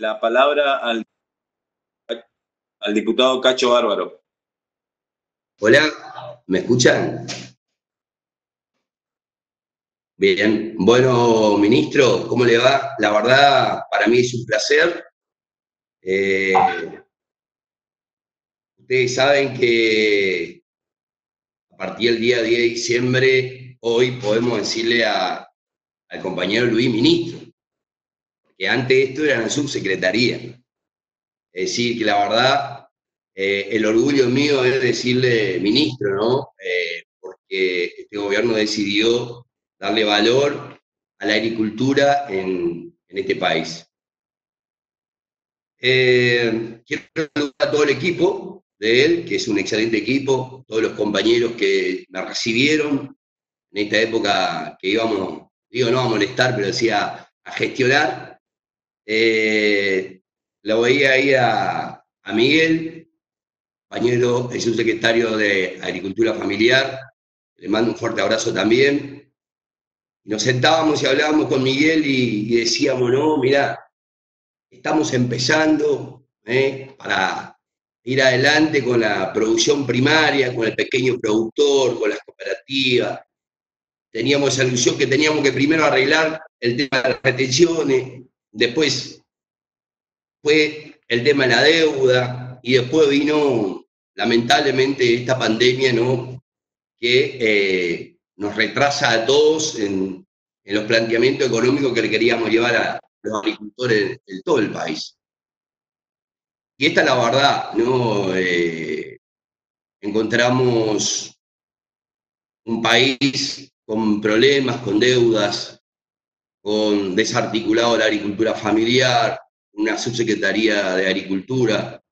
la palabra al, al diputado Cacho Bárbaro. Hola, ¿me escuchan? Bien, bueno, ministro, ¿cómo le va? La verdad, para mí es un placer. Eh, ustedes saben que a partir del día 10 de diciembre, hoy podemos decirle al compañero Luis, ministro, que antes esto era la subsecretaría. Es decir, que la verdad, eh, el orgullo mío es decirle ministro, ¿no? Eh, porque este gobierno decidió darle valor a la agricultura en, este país. Eh, quiero saludar a todo el equipo de él, que es un excelente equipo, todos los compañeros que me recibieron en esta época que íbamos, digo no a molestar, pero decía a gestionar. Eh, lo veía ahí a, Miguel, compañero, es un secretario de Agricultura Familiar, le mando un fuerte abrazo también nos sentábamos y hablábamos con Miguel y, decíamos, no, mira, estamos empezando ¿eh? para ir adelante con la producción primaria, con el pequeño productor, con las cooperativas. Teníamos esa ilusión que teníamos que primero arreglar el tema de las retenciones, después fue el tema de la deuda y después vino lamentablemente esta pandemia, ¿no? Que eh, nos retrasa a todos en, los planteamientos económicos que le queríamos llevar a los agricultores de, todo el país. Y esta es la verdad, ¿no? Eh, encontramos un país con problemas, con deudas, con desarticulado la agricultura familiar, una subsecretaría de Agricultura.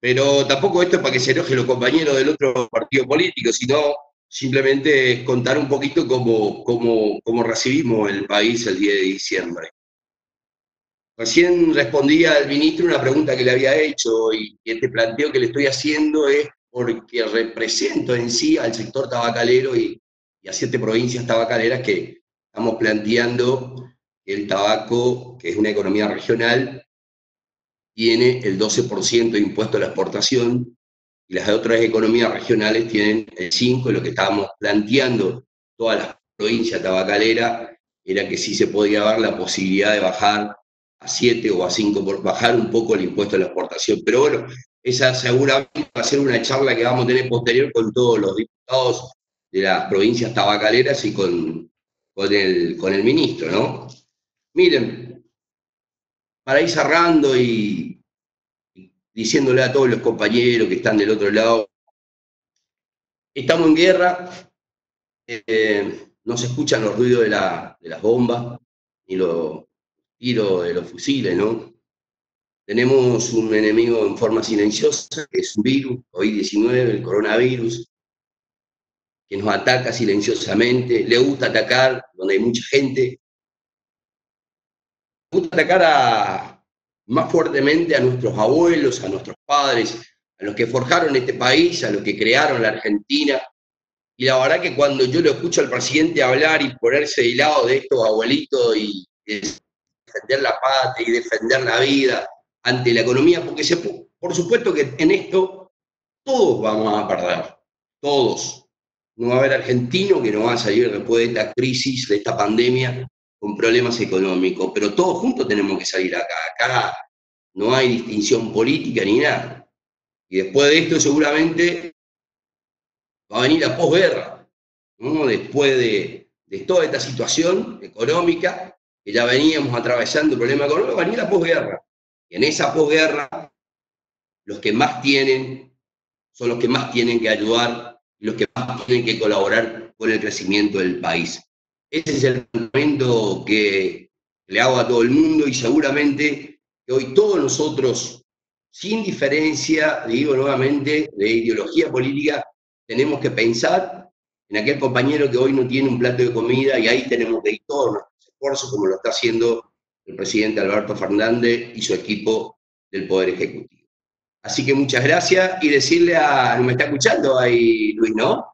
Pero tampoco esto es para que se enojen los compañeros del otro partido político, sino simplemente contar un poquito cómo, cómo, recibimos el país el 10 de diciembre. Recién respondía al ministro una pregunta que le había hecho y este planteo que le estoy haciendo es porque represento en sí al sector tabacalero y, a siete provincias tabacaleras que estamos planteando que el tabaco, que es una economía regional, tiene el 12% de impuesto a la exportación y las otras economías regionales tienen el 5, lo que estábamos planteando todas las provincias tabacaleras era que sí se podía dar la posibilidad de bajar a 7 o a 5, por bajar un poco el impuesto a la exportación. Pero bueno, esa seguramente va a ser una charla que vamos a tener posterior con todos los diputados de las provincias tabacaleras y con, con, el, con el ministro, ¿no? Miren, para ir cerrando y, diciéndole a todos los compañeros que están del otro lado, estamos en guerra, eh, no se escuchan los ruidos de, las bombas, ni los tiros de los fusiles, ¿no? Tenemos un enemigo en forma silenciosa, que es un virus, COVID-19, el coronavirus, que nos ataca silenciosamente, le gusta atacar donde hay mucha gente, le gusta atacar más fuertemente a nuestros abuelos, a nuestros padres, a los que forjaron este país, a los que crearon la Argentina. Y la verdad que cuando yo lo escucho al presidente hablar y ponerse de lado de estos abuelitos y defender la patria y defender la vida ante la economía, porque por supuesto que en esto todos vamos a perder, todos. No va a haber argentino que no va a salir después de esta crisis, de esta pandemia, con problemas económicos, pero todos juntos tenemos que salir acá. Acá no hay distinción política ni nada. Y después de esto seguramente va a venir la posguerra, ¿no? después de, toda esta situación económica, que ya veníamos atravesando el problema económico, va a venir la posguerra. Y en esa posguerra, los que más tienen son los que más tienen que ayudar los que más tienen que colaborar con el crecimiento del país. Ese es el momento que le hago a todo el mundo y seguramente que hoy todos nosotros, sin diferencia, digo nuevamente, de ideología política, tenemos que pensar en aquel compañero que hoy no tiene un plato de comida y ahí tenemos que ir todos nuestros esfuerzos, como lo está haciendo el presidente Alberto Fernández y su equipo del Poder Ejecutivo. Así que muchas gracias y decirle a, me está escuchando ahí Luis, ¿no?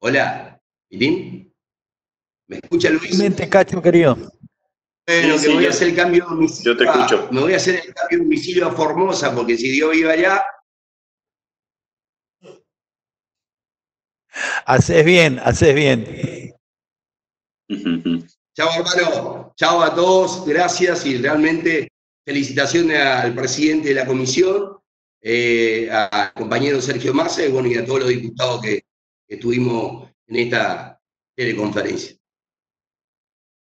Hola, ¿Mirín? ¿Me escucha Luis? Mente, Cacho, querido. Bueno, Sí, que sí, voy a hacer el cambio de domicilio. yo te escucho. me voy a hacer el cambio de domicilio a Formosa, porque si Dios vive allá, Haces bien, haces bien. Chao, hermano. Chao a todos. Gracias y realmente felicitaciones al presidente de la comisión, eh, al compañero Sergio Massa y, a todos los diputados que estuvimos en esta teleconferencia.